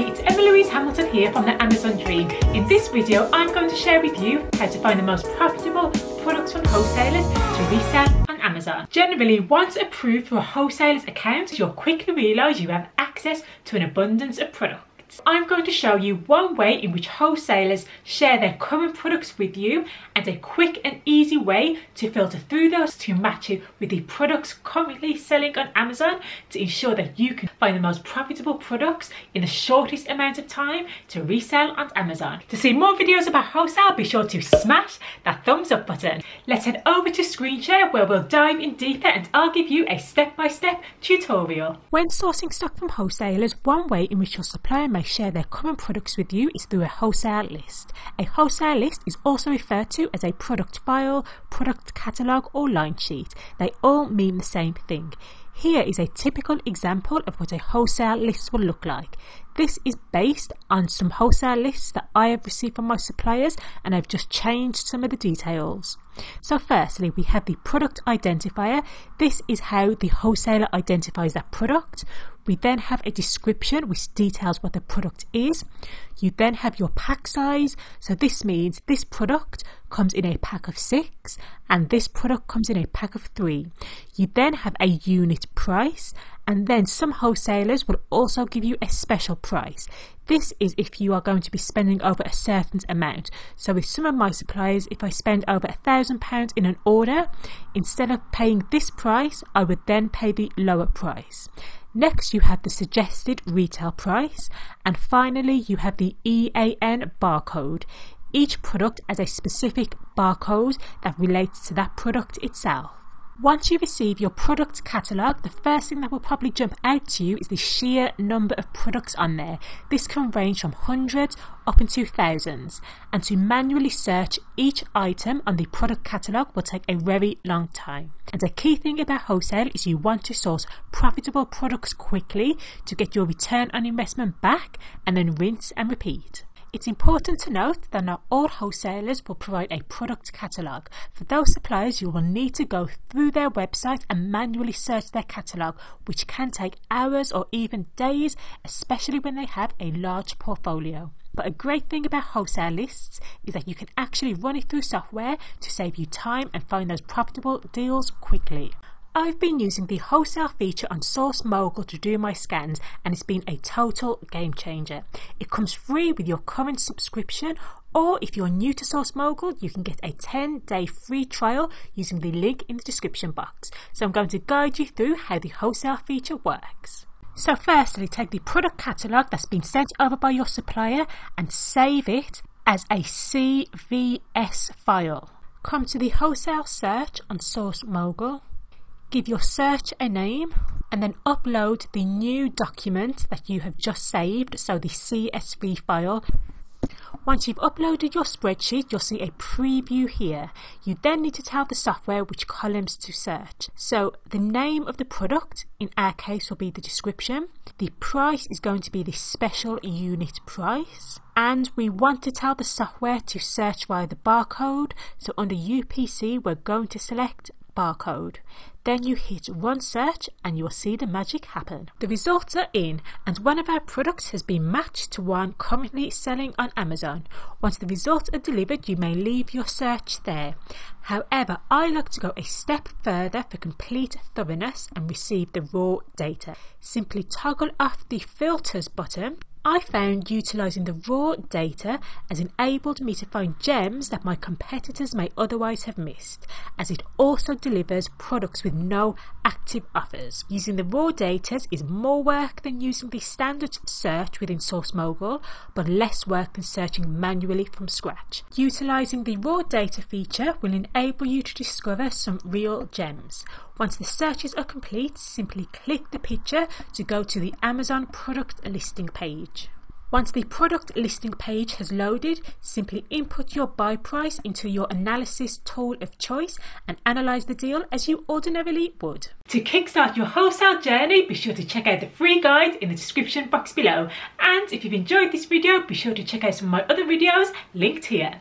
It's Emma Louise Hamilton here from the Amazon Dream. In this video, I'm going to share with you how to find the most profitable products from wholesalers to resell on Amazon. Generally, once approved for a wholesaler's account, you'll quickly realise you have access to an abundance of products. I'm going to show you one way in which wholesalers share their current products with you and a quick and easy way to filter through those to match it with the products currently selling on Amazon to ensure that you can find the most profitable products in the shortest amount of time to resell on Amazon. To see more videos about wholesale, be sure to smash that thumbs up button. Let's head over to screen share where we'll dive in deeper and I'll give you a step-by-step -step tutorial. When sourcing stock from wholesalers, one way in which your supplier may share their current products with you is through a wholesale list. A wholesale list is also referred to as a product file, product catalogue or line sheet. They all mean the same thing. Here is a typical example of what a wholesale list will look like. This is based on some wholesale lists that I have received from my suppliers and I've just changed some of the details. So firstly, we have the product identifier. This is how the wholesaler identifies that product. We then have a description which details what the product is. You then have your pack size. So this means this product comes in a pack of six and this product comes in a pack of three. You then have a unit price and then some wholesalers will also give you a special price. This is if you are going to be spending over a certain amount. So with some of my suppliers, if I spend over a thousand pounds in an order, instead of paying this price, I would then pay the lower price. Next, you have the suggested retail price. And finally, you have the EAN barcode. Each product has a specific barcode that relates to that product itself. Once you receive your product catalogue, the first thing that will probably jump out to you is the sheer number of products on there. This can range from hundreds up into thousands, and to manually search each item on the product catalogue will take a very long time. And a key thing about wholesale is you want to source profitable products quickly to get your return on investment back and then rinse and repeat. It's important to note that not all wholesalers will provide a product catalogue. For those suppliers, you will need to go through their website and manually search their catalogue, which can take hours or even days, especially when they have a large portfolio. But a great thing about wholesale lists is that you can actually run it through software to save you time and find those profitable deals quickly. I've been using the wholesale feature on Source Mogul to do my scans and it's been a total game changer. It comes free with your current subscription or if you're new to Source Mogul, you can get a 10 day free trial using the link in the description box. So I'm going to guide you through how the wholesale feature works. So firstly, take the product catalogue that's been sent over by your supplier and save it as a CVS file. Come to the wholesale search on Source Mogul give your search a name and then upload the new document that you have just saved, so the CSV file. Once you've uploaded your spreadsheet, you'll see a preview here. You then need to tell the software which columns to search. So the name of the product, in our case, will be the description. The price is going to be the special unit price. And we want to tell the software to search via the barcode. So under UPC, we're going to select barcode. Then you hit run search and you will see the magic happen. The results are in and one of our products has been matched to one currently selling on Amazon. Once the results are delivered, you may leave your search there. However, I like to go a step further for complete thoroughness and receive the raw data. Simply toggle off the filters button I found utilising the raw data has enabled me to find gems that my competitors may otherwise have missed, as it also delivers products with no active offers. Using the raw data is more work than using the standard search within Source Mogul, but less work than searching manually from scratch. Utilising the raw data feature will enable you to discover some real gems. Once the searches are complete, simply click the picture to go to the Amazon product listing page. Once the product listing page has loaded, simply input your buy price into your analysis tool of choice and analyze the deal as you ordinarily would. To kickstart your wholesale journey, be sure to check out the free guide in the description box below. And if you've enjoyed this video, be sure to check out some of my other videos linked here.